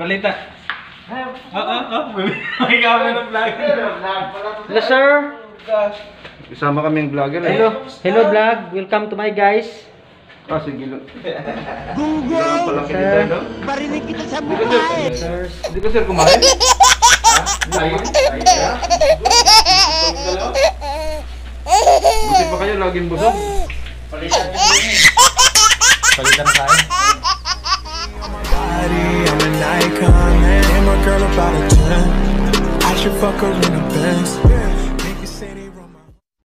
Palitan. Oo, oo, oo. May kami ng vlog. Hello sir. Isama kaming vlogger eh. Hello. Hello vlog. Welcome to my guys. Ah, sige. lo- Ganun pala Sir. Barinig kita sa mukha sir, hindi ka sir kumain? Ha? Layo? Layo? Buti pa kayo, laging busog. Palitan out of ten. I should fuck her in the face.